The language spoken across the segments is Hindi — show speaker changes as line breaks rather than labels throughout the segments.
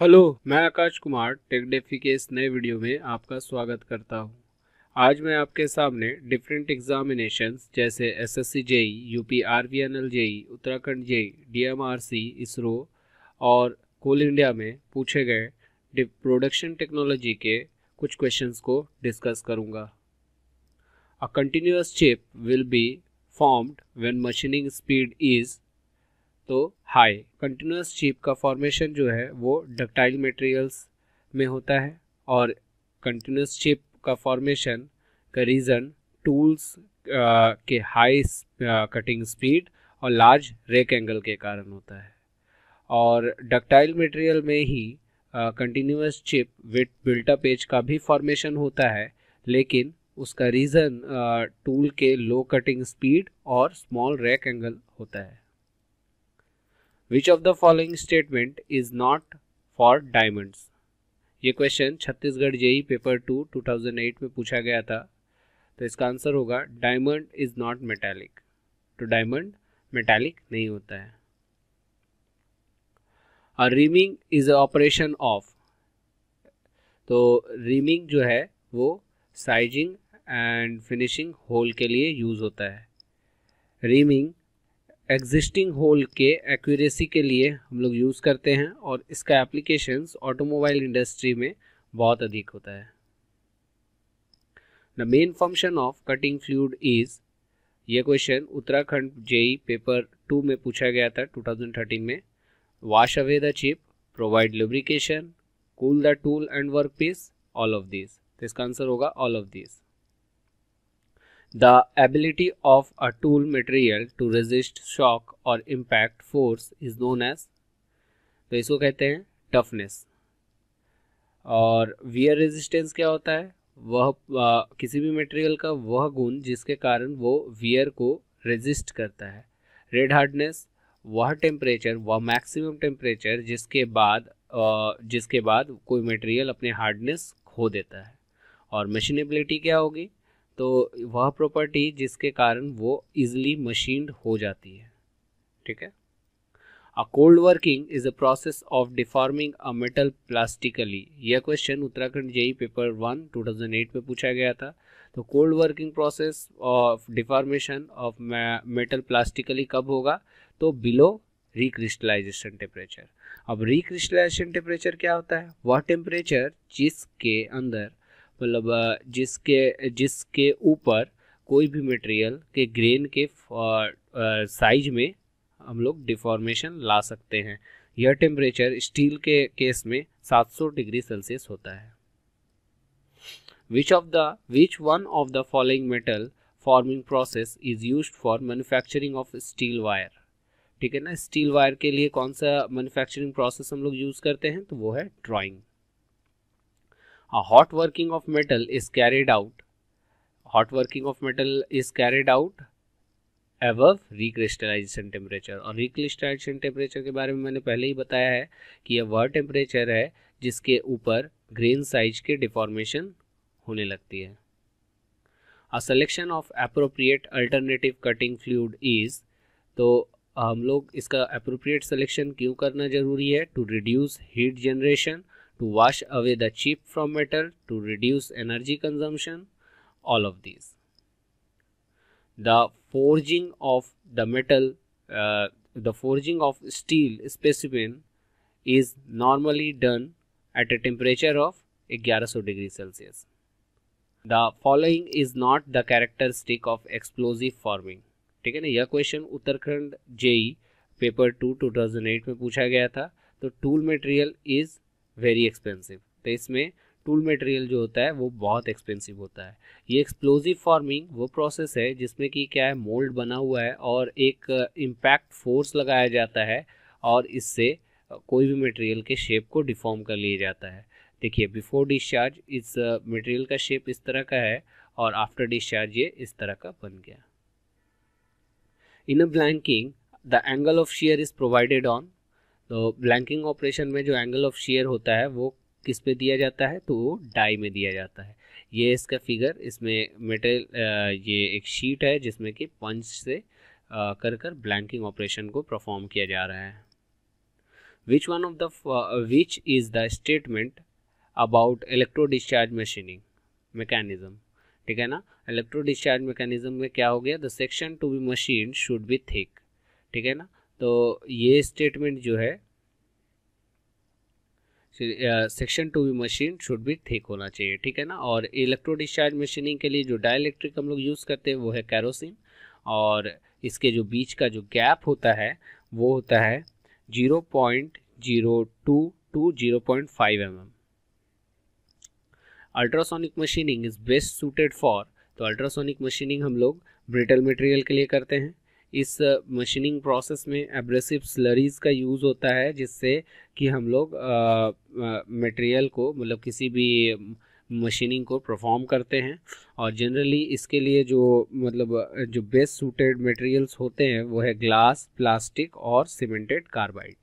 हेलो, मैं आकाश कुमार टेकडेफी के इस नए वीडियो में आपका स्वागत करता हूँ। आज मैं आपके सामने डिफरेंट एग्जामिनेशंस जैसे SSC JE UP RVNL JE Uttarakhand JE DMRC ISRO और कोल इंडिया में पूछे गए प्रोडक्शन टेक्नोलॉजी के कुछ क्वेश्चंस को डिस्कस करूँगा a continuous chip will be formed when machining speed is तो हाई कंटिन्यूस चिप का फॉर्मेशन जो है, वो डक्टाइल मटेरियल्स में होता है और कंटिन्यूस चिप का फॉर्मेशन का रीज़न टूल्स के हाई कटिंग स्पीड और लार्ज रेक एंगल के कारण होता है। और डक्टाइल मटेरियल में ही continuous chip with built up edge का भी फॉर्मेशन होता है, लेकिन उसका रीज़न टूल के लो कटिंग स्पीड और स्मॉल रैक एंगल होता है। Which of the following statement is not for diamonds ये question Chhattisgarh JE paper two 2008 में पूछा गया था। तो इसका आंसर होगा डायमंड इज़ नॉट मेटालिक तो डायमंड मेटालिक नहीं होता है। और रीमिंग इज़ ऑपरेशन ऑफ़ तो रीमिंग जो है, वो साइजिंग एंड फिनिशिंग होल के लिए यूज़ होता है। रीमिंग एग्जिस्टिंग होल के एक्यूरेसी के लिए हम लोग यूज़ करते हैं और इसका एप्लीकेशंस ऑटोमोबाइल इंडस्ट्री में बहुत अधिक होता है। The main function of cutting fluid is ये question Uttarakhand JE paper two में पूछा गया था 2013 में। Wash away the chip provide lubrication cool the tool and work piece all of this तो इसका आंसर होगा all of this The ability of a tool material to resist shock or impact force is known as तो इसको कहते हैं टफनेस। और वियर रेजिस्टेंस क्या होता है? वह आ, किसी भी मटेरियल का वह गुण जिसके कारण वो वियर को रेजिस्ट करता है। रेड हार्डनेस वह टेम्परेचर वह मैक्सिमम टेम्परेचर जिसके बाद आ, जिसके बाद कोई मटेरियल अपने हार्डनेस खो देता है। और मशीनेबिलिटी क्या होगी? तो वह प्रॉपर्टी जिसके कारण वो इजिली मशीन्ड हो जाती है। ठीक है? A cold working is a process of deforming a metal plastically यह question Uttarakhand JE paper one 2008 में पूछा गया था। तो cold working process of deformation of metal plastically कब होगा? तो बिलो रिक्रिस्टलाइजेशन टेम्परेचर अब रिक्रिस्टलाइजेशन टेम्परेचर क्या होता है? वह टेम्परेचर जिसके अंदर मतलब जिसके जिसके ऊपर कोई भी मटेरियल के ग्रेन के साइज़ में हम लोग डिफॉर्मेशन ला सकते हैं। यह टेम्परेचर स्टील के केस में 700 डिग्री सेल्सियस होता है। Which of the which one of the following metal forming process is use for manufacturing of steel wire ठीक है ना? स्टील वायर के लिए कौन सा मैन्युफैक्चरिंग प्रोसेस हम लोग यूज़ करते हैं? तो वो है drawing a hot working of metal is carried out. Hot working of metal is carried out above recrystallization temperature. और recrystallization temperature के बारे में मैंने पहले ही बताया है कि यह वह टेम्परेचर है जिसके ऊपर ग्रेन साइज़ के डिफॉर्मेशन होने लगती है। A selection of appropriate alternative cutting fluid is तो हम लोग इसका अप्रोप्रिएट सिलेक्शन क्यों करना ज़रूरी है? To reduce heat generation to wash away the chip from metal to reduce energy consumption all of these the forging of the metal uh, the forging of steel specimen is normally done at a temperature of 1100 degrees celsius the following is not the characteristic of explosive forming ठीक है ना यह question Uttarakhand JE paper two 2008 में पूछा गया था तो tool material is very expensive तो इसमें टूल मटेरियल जो होता है, वो बहुत एक्सपेंसिव होता है। ये एक्सप्लोजिव फ़ार्मिंग वो प्रोसेस है, जिसमें कि क्या है मोल्ड बना हुआ है और एक इम्पैक्ट फोर्स लगाया जाता है और इससे कोई भी मटेरियल के शेप को डिफॉर्म कर लिया जाता है। देखिए बिफोर डिस्चार्ज इस मटेरियल का शेप इस तरह का है और आफ्टर डिस्चार्ज ये इस तरह का बन गया। In a blanking the angle of shear is provided on तो ब्लैंकिंग ऑपरेशन में जो एंगल ऑफ़ शेयर होता है, वो किस पे दिया जाता है? तो वो डाई में दिया जाता है। ये इसका फिगर इसमें मेटेरियल ये एक शीट है जिसमें कि पंच से कर कर ब्लैंकिंग ऑपरेशन को परफॉर्म किया जा रहा है। Which one of the which is the statement about electro discharge machining mechanism? ठीक है ना? इलेक्ट्रो डिस्चार्ज मैकेनिज्म में क्या हो गया? The section to be machine should be thick ठीक है ना? तो ये स्टेटमेंट जो है section to be machine should भी थिक होना चाहिए, ठीक है ना? और इलेक्ट्रो डिस्चार्ज मशीनिंग के लिए जो डायलैक्ट्रिक हम लोग यूज़ करते हैं, वो है कैरोसिन और इसके जो बीच का जो गैप होता है, वो होता है zero point zero two to zero point five m m ultrasonic machining is best suited for तो अल्ट्रासोनिक मशीनिंग हम लोग ब्रिटल मटेरियल के लिए करते हैं। इस मशीनिंग प्रोसेस में एब्रेसिव स्लरीज का यूज़ होता है, जिससे कि हम लोग मटेरियल को मतलब किसी भी मशीनिंग को परफॉर्म करते हैं। और जनरली इसके लिए जो मतलब जो बेस्ट सूटेड मटेरियल्स होते हैं, वो है ग्लास, प्लास्टिक और cemented carbide.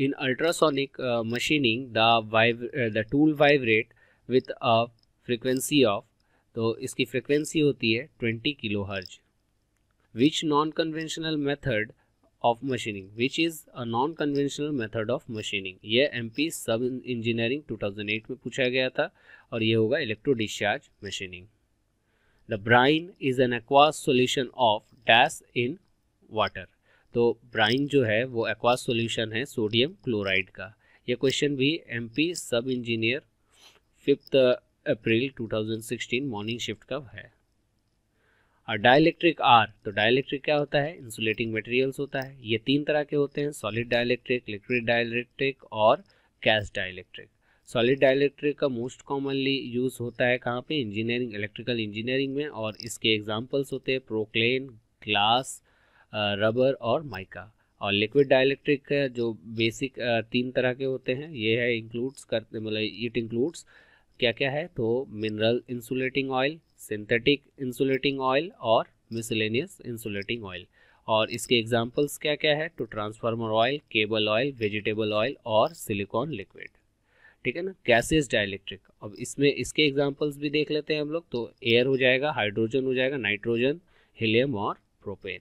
In ultrasonic machining the the tool vibrate with a frequency of तो इसकी फ्रिक्वेंसी होती है 20 kilo hertz conventional method of machining which is a non conventional method of machining ये एम पी सब इंजीनियरिंग 2008 में पूछा गया था और ये होगा electro discharge machining the brine is an aqueous solution of dash in water तो ब्राइन जो है वो एक्वास सोल्यूशन है सोडियम क्लोराइड का. ये क्वेश्चन भी M P sub engineer fifth April 2016 morning shift का है। और डाइलेक्ट्रिक आर तो डाइलेक्ट्रिक क्या होता है? इंसुलेटिंग मटेरियल्स होता है। ये तीन तरह के होते हैं सॉलिड डाइलेक्ट्रिक लिक्विड डाइलेक्ट्रिक और गैस डाइलेक्ट्रिक सॉलिड डाइलेक्ट्रिक का मोस्ट कॉमनली यूज़ होता है कहाँ पे? इंजीनियरिंग इलेक्ट्रिकल इंजीनियरिंग में और इसके एग्जांपल्स होते हैं प्रोक्लेन ग्लास रबर और माइका और लिक्विड डाइलेक्ट्रिक जो बेसिक तीन तरह के होते हैं, ये है इंक्लूड्स करते मतलब इट इंक्लूड्स क्या क्या है? तो mineral insulating oil synthetic insulating oil और मिसलेनियस इंसुलेटिंग ऑयल और इसके एग्जांपल्स क्या क्या है? तो transformer oil cable oil vegetable oil और सिलिकॉन लिक्विड ठीक है ना? गैसेस डाइलेक्ट्रिक अब इसमें इसके एग्जांपल्स भी देख लेते हैं हम लोग तो एयर हो जाएगा हाइड्रोजन हो जाएगा नाइट्रोजन हीलियम और propane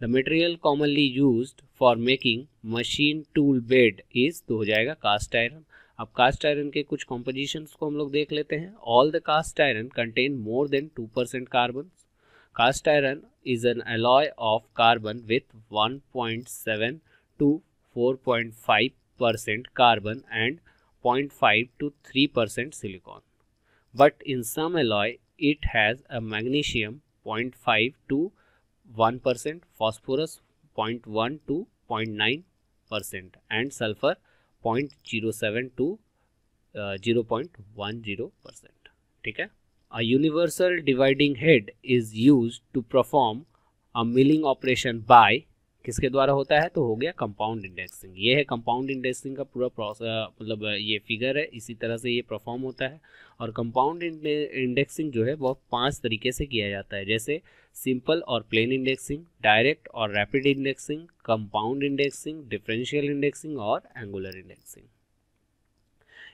the material commonly use for making machine tool bed is तो हो जाएगा कास्ट आयरन अब कास्ट आयरन के कुछ कॉम्पोजिशन को हम लोग देख लेते हैं। All the cast iron contain more than two percent carbon cast iron is an alloy of carbon with 1.7 to 4.5 percent carbon and 0.5 to 3 percent silicon but in some alloy, it has a magnesium 0.5 to 1 percent, phosphorus 0.1 to 0.9 percent, and sulfur 0.07 to zero point one zero percent ठीक है a universal dividing head is use to perform a milling operation by किसके द्वारा होता है? तो हो गया कंपाउंड इंडेक्सिंग ये है कंपाउंड इंडेक्सिंग का पूरा मतलब ये फिगर है। इसी तरह से ये परफॉर्म होता है। और कंपाउंड इंडेक्सिंग जो है वह पाँच तरीके से किया जाता है। जैसे सिंपल और प्लेन इंडेक्सिंग डायरेक्ट और rapid indexing compound indexing differential indexing और angular indexing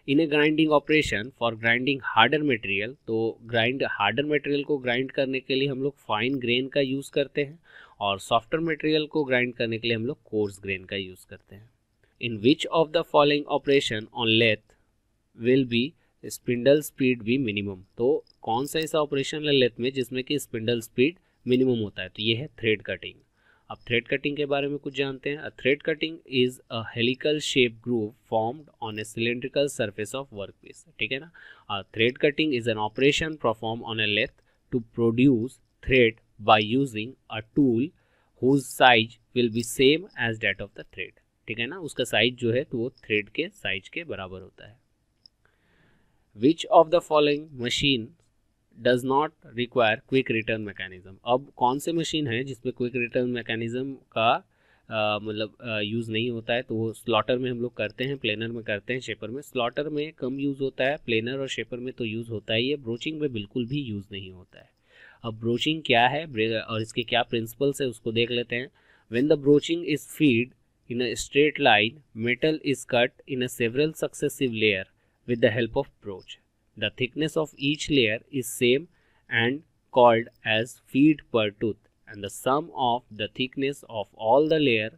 in a grinding operation for grinding harder material तो ग्राइंड हार्डर मटेरियल को ग्राइंड करने के लिए हम लोग फाइन ग्रेन का यूज़ करते हैं। और सॉफ्टवेयर मटेरियल को ग्राइंड करने के लिए हम लोग कोर्स ग्रेन का यूज़ करते हैं। In which of the following operation on lathe will be spindle speed भी मिनिमम। तो कौन सा ऐसा ऑपरेशन है लेथ में जिसमें कि स्पिंडल स्पीड मिनिमम होता है? तो ये है थ्रेड कटिंग। अब थ्रेड कटिंग के बारे में कुछ जानते हैं। Thread cutting is a helical shape groove formed on a cylindrical surface of work piece ठीक है ना? Thread cutting is an operation perform on a lathe to produce thread by using a tool whose size will be same as that of the thread ठीक है ना? उसका साइज़ जो है तो वो थ्रेड के साइज़ के बराबर होता है। Which of the following machine does not require quick return mechanism अब कौन से मशीन है जिसमें क्विक रिटर्न मैकेनिज्म का मतलब यूज़ नहीं होता है? तो वो स्लॉटर में हम लोग करते हैं प्लेनर में करते हैं शेपर में। स्लॉटर में कम यूज़ होता है प्लेनर और शेपर में तो यूज़ होता ही है ब्रोचिंग में बिल्कुल भी यूज़ नहीं होता है। अब ब्रोचिंग क्या है? और इसके क्या प्रिंसिपल्स है, उसको देख लेते हैं। When the broaching is feed in a straight line metal is cut in a several successive layer with the help of broach. The thickness of each layer is same and called as feed per tooth, and the sum of the thickness of all the layer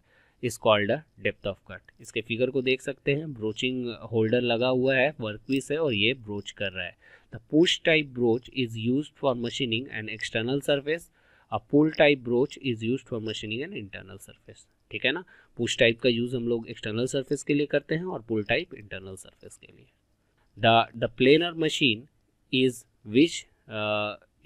is called a depth of cut इसके फिगर को देख सकते हैं। ब्रोचिंग होल्डर लगा हुआ है वर्कपीस है, और ये ब्रोच कर रहा है। The push type broach is use for machining an external surface a pull type broach is use for machining an internal surface ठीक है ना? पुश टाइप का यूज़ हम लोग एक्सटर्नल सर्फेस के लिए करते हैं और पुल टाइप इंटरनल सर्फेस के लिए। The the planer machine is which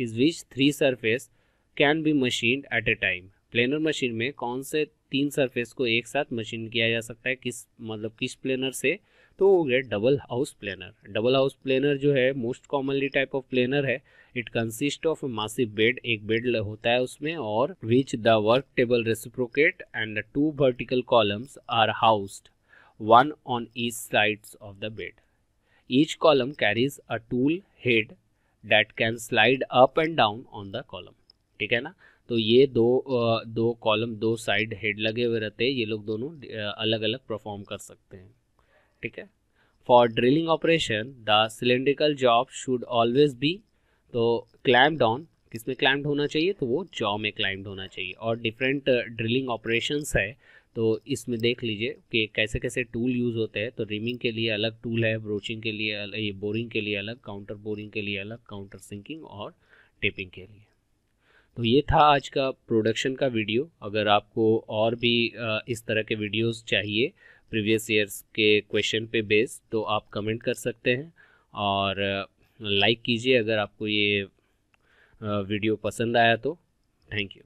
is which three surface can be machine at a time planer machine में कौन से तीन सरफेस को एक साथ मशीन किया जा सकता है? किस मतलब किस प्लेनर से? तो वो गया double house planer double house planer जो है most commonly type of planer है. It consist of massive bed एक बेड होता है उसमें और which the work table reciprocate and two vertical columns are housed one on each sides of the bed each column carries a tool head that can slide up and down on the column ठीक है ना? तो ये दो दो कॉलम दो साइड हेड लगे हुए रहते हैं। ये लोग दोनों अलग अलग परफॉर्म कर सकते हैं। ठीक है? For drilling operation the cylindrical job should always be तो क्लैम्ड ऑन किसमें क्लैम्ड होना चाहिए? तो वो जॉ में क्लैम्ड होना चाहिए। और डिफरेंट ड्रिलिंग ऑपरेशंस है तो इसमें देख लीजिए कि कैसे कैसे टूल यूज़ होते हैं। तो रिमिंग के लिए अलग टूल है ब्रोचिंग के लिए अलग ये बोरिंग के लिए अलग काउंटर बोरिंग के लिए अलग काउंटर सिंकिंग और टेपिंग के लिए। तो ये था आज का प्रोडक्शन का वीडियो अगर आपको और भी इस तरह के वीडियोस चाहिए प्रीवियस ईयर्स के क्वेश्चन पे बेस तो आप कमेंट कर सकते हैं। और लाइक कीजिए अगर आपको ये वीडियो पसंद आया तो। Thank you